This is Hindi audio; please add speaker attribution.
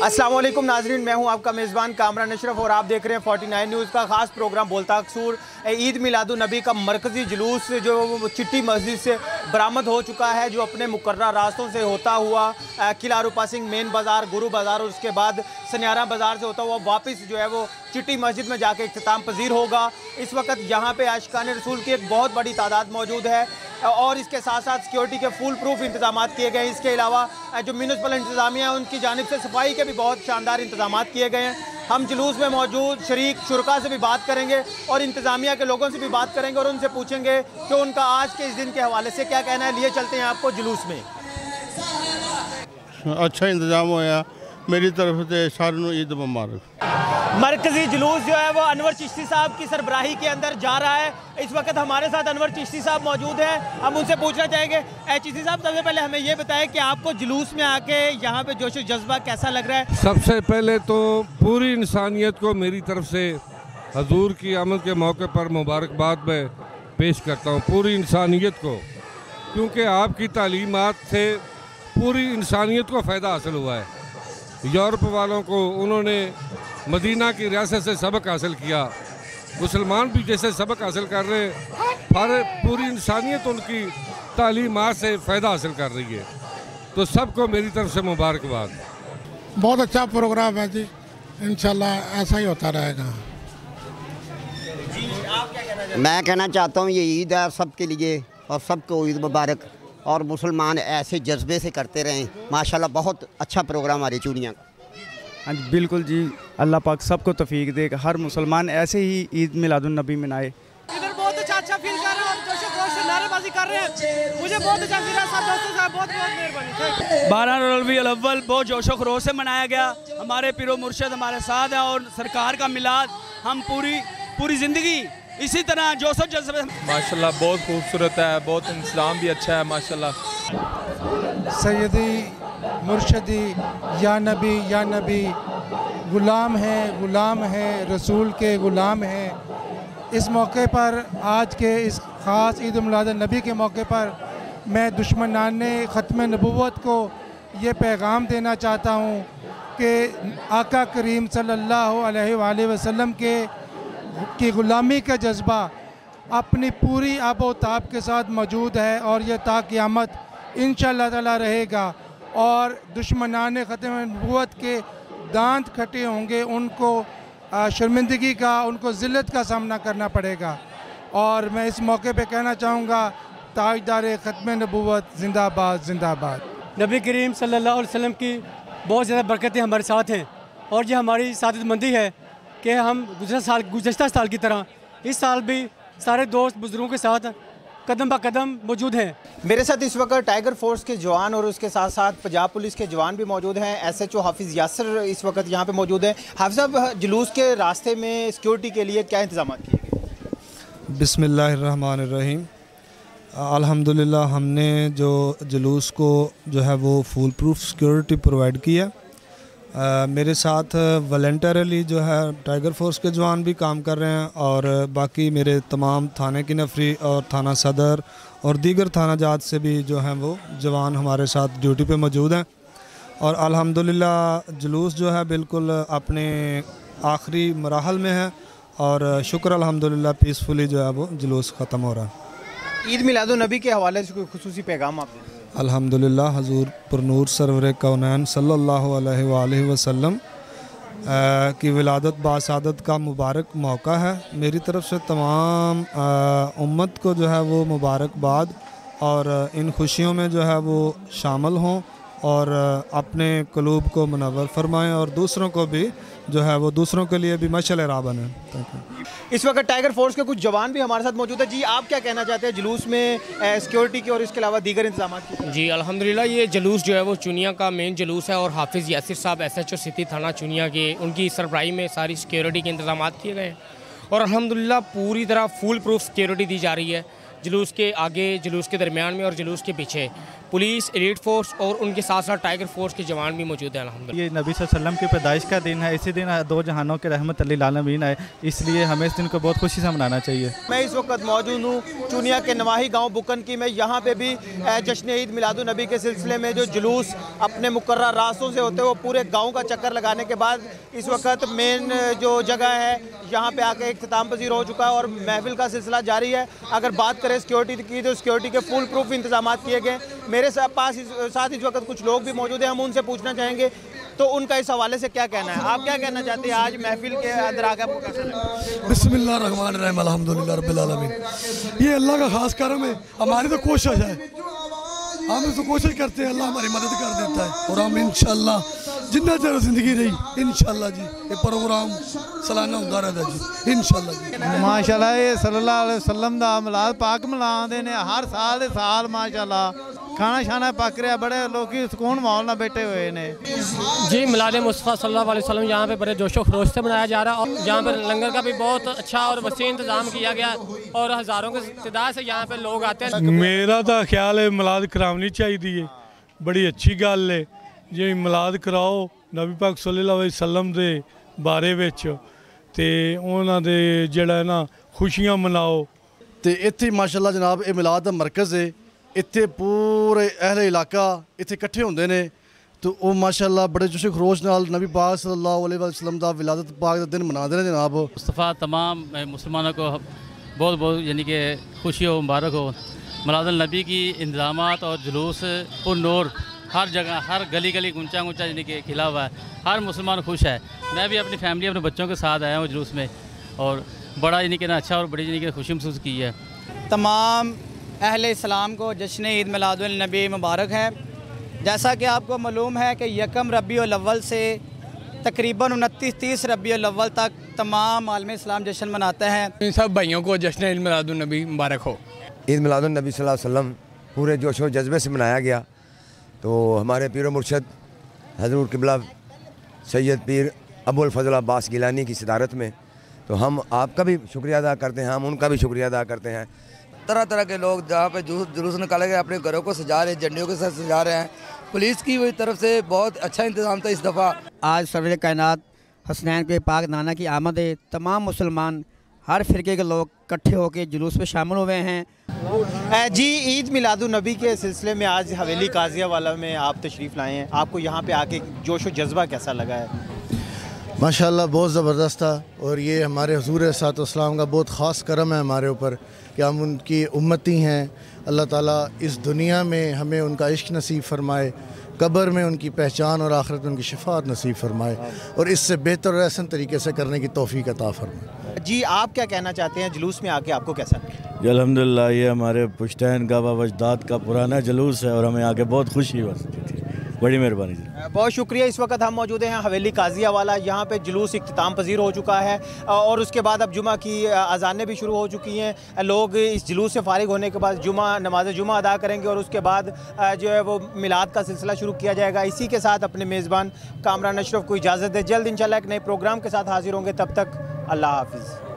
Speaker 1: वालेकुम नाजरीन, मैं हूँ आपका मेज़बान कामरान अशरफ और आप देख रहे हैं 49 न्यूज़ का ख़ास प्रोग्राम बोलता कसूर। ईद मिलादुलनबी का मरकज़ी जुलूस जो चिट्टी मस्जिद से बरामद हो चुका है, जो अपने मुकर्रा रास्तों से होता हुआ किला रूपा सिंह मेन बाज़ार, गुरु बाज़ार और उसके बाद सन्यारा बाज़ार से होता हुआ वापस जो है वो चिट्टी मस्जिद में जाके अख्ताम पजीर होगा। इस वक्त यहाँ पे आशकान रसूल की एक बहुत बड़ी तादाद मौजूद है और इसके साथ साथ सिक्योरिटी के फुल प्रूफ इंतज़ाम किए गए हैं। इसके अलावा जो म्यूनसिपल इंतजामिया है, उनकी जानब से सफ़ाई के भी बहुत शानदार इंतज़ाम किए गए हैं। हम जुलूस में मौजूद शरीक शुरा से भी बात करेंगे और इंतज़ामिया के लोगों से भी बात करेंगे और उनसे पूछेंगे कि उनका आज के इस दिन के हवाले से क्या कहना है। लिए चलते हैं आपको जुलूस में।
Speaker 2: अच्छा इंतज़ाम होया। मेरी तरफ़ से सारे ईद मुबारक।
Speaker 1: मरकजी जुलूस जो है वो अनवर चिश्ती साहब की सरबराही के अंदर जा रहा है। इस वक्त हमारे साथ अनवर चिश्ती साहब मौजूद हैं। हम उनसे पूछना चाहेंगे चिश्ती साहब, सबसे पहले हमें ये बताएँ कि आपको जुलूस में आके यहाँ पे जोश जज्बा कैसा लग रहा है?
Speaker 3: सबसे पहले तो पूरी इंसानियत को मेरी तरफ़ से हजूर की आमद के मौके पर मुबारकबाद में पेश करता हूँ पूरी इंसानियत को, क्योंकि आपकी तालीमत से पूरी इंसानियत को फ़ायदा हासिल हुआ है। यूरोप वालों को उन्होंने मदीना की रियासत से सबक हासिल किया। मुसलमान भी जैसे सबक हासिल कर रहे हैं हर पूरी इंसानियत उनकी तालीमत से फ़ायदा हासिल कर रही है। तो सबको मेरी तरफ़ से मुबारकबाद।
Speaker 4: बहुत अच्छा प्रोग्राम है जी। इन ऐसा ही होता रहेगा।
Speaker 5: मैं कहना चाहता हूँ ये ईद है सबके लिए और सबको ईद मुबारक। और मुसलमान ऐसे जज्बे से करते रहें माशाल्लाह बहुत अच्छा प्रोग्राम आ रही चूड़ियाँ का।
Speaker 6: बिल्कुल जी। अल्लाह पाक सबको तफीक दे हर मुसलमान ऐसे ही ईद मिलादुलनबी मनाए।
Speaker 7: इधर बहुत अच्छा अच्छा फील कर रहे हैं जोश से नारेबाजी कर रहे हैं। मुझे बहुत अच्छा फील सब दोस्तों साहब बहुत बहुत मेहरबानी।
Speaker 8: बारह रबी अव्वल बहुत जोशो खरोश से मनाया गया। हमारे पिरो मुर्शद हमारे साथ हैं और सरकार का मिलाद। हम पूरी पूरी ज़िंदगी इसी तरह जोशो जज्बे
Speaker 9: माशाल्लाह बहुत खूबसूरत है बहुत इस्लाम भी अच्छा है माशाल्लाह।
Speaker 4: सैदी मुर्शदी या नबी या नबी ग़ुलाम है ग़ुलाम है रसूल के ग़ुलाम हैं। इस मौके पर आज के इस ख़ास ईद नबी के मौके पर मैं दुश्मनान ख़त्म नबूत को ये पैगाम देना चाहता हूँ कि आका करीम सल्लल्लाहु अलैहि वसल्लम के की ग़ुलामी का जज्बा अपनी पूरी आबोताब के साथ मौजूद है और यह ताक़यामत इन ताला रहेगा और दुश्मनान ख़त्म नबूत के दांत खटे होंगे, उनको शर्मिंदगी का, उनको ज़िल्त का सामना करना पड़ेगा। और मैं इस मौके पे कहना चाहूँगा, ताजदार ख़त्म नबूत जिंदाबाद जिंदाबाद।
Speaker 10: नबी करीम अलैहि वसल्लम की बहुत ज़्यादा बरकतें हमारे साथ हैं और यह हमारी सादतमंदी है। कि हम गुजशत साल गुजशत साल की तरह इस साल भी सारे दोस्त बुज़ुर्गों के साथ कदम ब कदम मौजूद हैं।
Speaker 1: मेरे साथ इस वक्त टाइगर फोर्स के जवान और उसके साथ साथ पंजाब पुलिस के जवान भी मौजूद हैं। एस एच ओ हाफिज़ यासर इस वक्त यहाँ पे मौजूद हैं। हाफिज साहब जुलूस के रास्ते में सिक्योरिटी के लिए क्या इंतज़ाम किए गए?
Speaker 11: बिसमीम अल्हम्दुलिल्लाह हमने जो जुलूस को जो है वो फुल प्रूफ सिक्योरिटी प्रोवाइड किया मेरे साथ वॉल्टरली जो है टाइगर फोर्स के जवान भी काम कर रहे हैं और बाकी मेरे तमाम थाने की नफरी और थाना सदर और दीगर थाना जात से भी जो हैं वो जवान हमारे साथ ड्यूटी पे मौजूद हैं। और अल्हम्दुलिल्लाह जुलूस जो है बिल्कुल अपने आखिरी मराहल में है और शुक्र अल्हम्दुलिल्लाह पीसफुली जो है वो जुलूस ख़त्म हो रहा है।
Speaker 1: ईद मिलादुलनबी के हवाले से कोई खसूसी पैगाम आप
Speaker 11: अल्हम्दुलिल्लाह हजूर पुरनूर सरवर कौनैन सल्लल्लाहु अलैहि वसल्लम की विलादत बासादत का मुबारक मौका है मेरी तरफ़ से तमाम उम्मत को जो है वो मुबारकबाद और इन खुशियों में जो है वो शामिल हों और अपने कलूब को मनवर फरमाएँ और दूसरों को भी जो है वो दूसरों के लिए भी मशल राह बने।
Speaker 1: इस वक्त टाइगर फोर्स के कुछ जवान भी हमारे साथ मौजूद है। जी आप क्या कहना चाहते हैं जुलूस में सिक्योरिटी की और इसके अलावा दीगर इंतज़ाम
Speaker 12: जी अल्हम्दुलिल्लाह ये जुलूस जो है वो चुनिया का मेन जुलूस है और हाफिज़ यासिर साहब एस एच ओ सिटी थाना चुनिया के उनकी सरबराही में सारी सिक्योरिटी के इंतज़ाम किए गए और अलहमदिल्ला पूरी तरह फुल प्रूफ सिक्योरिटी दी जा रही है जुलूस के आगे जुलूस के दरमियान में और जुलूस के पीछे। पुलिस एलिट फोर्स और उनके साथ साथ टाइगर फोर्स के जवान भी मौजूद हैं अलहमदिल्ला
Speaker 13: ये नबी वसल्लम की पैदाइश का दिन है। इसी दिन दो जहानों के रहमत आलमीन है इसलिए हमें इस दिन को बहुत खुशी से मनाना चाहिए।
Speaker 1: मैं इस वक्त मौजूद हूँ चुनिया के नवाही गाँव बुकन की मैं। यहाँ पे भी जश्न ईद मिलादुलनबी के सिलसिले में जो जुलूस अपने मुकर्रा रास्तों से होते हुए पूरे गाँव का चक्कर लगाने के बाद इस वक्त मेन जो जगह है यहाँ पे आके इख्ताम पजीर हो चुका है और महफिल का सिलसिला जारी है। अगर बात करें सिक्योरिटी की तो सिक्योरिटी के फुल प्रूफ इंतज़ाम किए गए। मेरे साथ पास इस, साथ इस वक्त कुछ लोग भी मौजूद हैं हम उनसे पूछना चाहेंगे। तो उनका इस हवाले से क्या कहना है? आप क्या कहना चाहते हैं? आज महफिल के अंदर आकर आपको कैसा लगा
Speaker 14: बिस्मिल्लाह अलहमदिल्ला ये अल्लाह का खास करम है हमारी तो कोशिश है। हम तो कोशिश करते हैं अल्लाह हमारी मदद कर देता है। और हम इंशाल्लाह ਜਿੰਨਾ ਚਿਰ ਜ਼ਿੰਦਗੀ ਰਹੀ ਇਨਸ਼ਾਅੱਲਾ ਜੀ ਇਹ ਪ੍ਰੋਗਰਾਮ ਸਾਲਾਨਾ ਹੁੰਦਾ ਰਹਿੰਦਾ ਜੀ ਇਨਸ਼ਾਅੱਲਾ ਜੀ
Speaker 15: ਮਾਸ਼ਾਅੱਲਾ ਇਹ ਸੱਲੱਲਾਹੁ ਅਲੈਹਿ ਵਸੱਲਮ ਦਾ ਮਲਾਦ ਪਾਕ ਮਲਾਉਂਦੇ ਨੇ ਹਰ ਸਾਲ ਦੇ ਸਾਲ ਮਾਸ਼ਾਅੱਲਾ ਖਾਣਾ ਸ਼ਾਣਾ ਪੱਕ ਰਿਹਾ बैठे हुए ने।
Speaker 12: जी मिलाद मुस्तफ़ा सल्लल्लाहु अलैहि यहाँ पे बड़े जोशो खरोश से मनाया जा रहा है और यहाँ पर लंगर का भी बहुत अच्छा और वसी इंतज़ाम किया गया और हज़ारों के तदाद से यहाँ पे लोग आते हैं।
Speaker 16: मेरा तो ख्याल है मिलाद करानी चाहिए बड़ी अच्छी गल है। ਜੇ ਮਿਲਾਦ ਕਰਾਓ ਨਬੀ ਪਾਕ ਸੱਲੱਲਾਹੁ ਅਲੈहि ਵਸੱਲਮ ਦੇ ਬਾਰੇ उन्होंने जड़ा ਉਹਨਾਂ ਦੇ ਜਿਹੜਾ ਨਾ ਖੁਸ਼ੀਆਂ ਮਨਾਓ
Speaker 17: ਤੇ ਇੱਥੇ ਮਾਸ਼ਾਅੱਲਾ ਜਨਾਬ ਇਹ ਮਿਲਾਦ ਦਾ ਮਰਕਜ਼ ਹੈ ਇੱਥੇ ਪੂਰੇ ਅਹਲ ਇਲਾਕਾ ਇੱਥੇ तो वो माशाला बड़े जोश खरोश नाल नबी पाक सल्लल्लाहु अलैहि का विलादत पाक का दिन मनाते हैं जनाब।
Speaker 18: मुस्तफ़ा तमाम मुसलमानों को बहुत बहुत यानी कि खुशी हो मुबारक हो। मलाद नबी की इंतज़ाम और जुलूस पुरनूर हर जगह हर गली गली ऊँचा ऊँचा यानी कि खिला हुआ है। हर मुसलमान खुश है। मैं भी अपनी फैमिली अपने बच्चों के साथ आया हूँ जुलूस में और बड़ा यानी कि ना अच्छा और बड़ी यानी कि खुशी महसूस की है।
Speaker 19: तमाम अहल इस्लाम को जश्न ईद मिलादुलनबी मुबारक है। जैसा कि आपको मालूम है कि यकम रबी अव्वल से तकरीबन उनतीस तीस रबी अव्वल तक तमाम आलम इस्लाम जश्न मनाते हैं।
Speaker 20: इन सब भाइयों को जश्न ईद मिलादुलनबी मुबारक हो।
Speaker 21: ईद मिलादुलनबी वसल्लम पूरे जोश व जज्बे से मनाया गया। तो हमारे पीर मुर्शद हज़रत किबला सैयद पीर अबुल फजल अब्बास गिलानी की सदारत में। तो हम आपका भी शुक्रिया अदा करते हैं, हम उनका भी शुक्रिया अदा करते हैं।
Speaker 22: तरह तरह के लोग जहाँ पे जुलूस जुलूस निकाले गए अपने घरों को सजा रहे हैं, झंडियों के साथ सजा रहे हैं। पुलिस की तरफ़ से बहुत अच्छा इंतज़ाम था इस दफ़ा।
Speaker 19: आज सरवर कायनात हसनैन के पाक नाना की आमद तमाम मुसलमान हर फ़िरके के लोग इकट्ठे होकर जुलूस में शामिल हुए हैं।
Speaker 1: जी ईद मिलादुलनबी के सिलसिले में आज हवेली काजिया वाला में आप तशरीफ़ लाए हैं। आपको यहाँ पे आके जोश व जज्बा कैसा लगा है?
Speaker 2: माशाल्लाह बहुत ज़बरदस्त था और ये हमारे हजूर सातम का बहुत ख़ास करम है हमारे ऊपर कि हम उनकी उम्मती हैं। अल्लाह ताला इस दुनिया में हमें उनका इश्क नसीब फरमाए। कब्र में उनकी पहचान और आखिरत में उनकी शफात नसीब फरमाए और इससे बेहतर और ऐसा तरीके से करने की तोफ़ी अता फरमाए।
Speaker 1: जी आप क्या कहना चाहते हैं जुलूस में आके आपको कैसा जी
Speaker 23: अलहमदिल्ला ये हमारे पुश्तैन गाबा वजदाद का पुराना जुलूस है और हमें आके बहुत खुशी हुई। थी बड़ी मेहरबानी जी।
Speaker 1: बहुत शुक्रिया, इस वक्त हम मौजूद हैं हवेली काजिया वाला यहाँ पे जुलूस इख्ताम पजीर हो चुका है और उसके बाद अब जुमा की अजानें भी शुरू हो चुकी हैं। लोग इस जुलूस से फारिग होने के बाद जुमा, नमाज़ जुमा अदा करेंगे और उसके बाद जो है वो मिलाद का सिलसिला शुरू किया जाएगा। इसी के साथ अपने मेज़बान कामरान अशरफ को इजाज़त दे। जल्द इंशाल्लाह एक नए प्रोग्राम के साथ हाजिर होंगे। तब तक अल्लाह हाफिज़।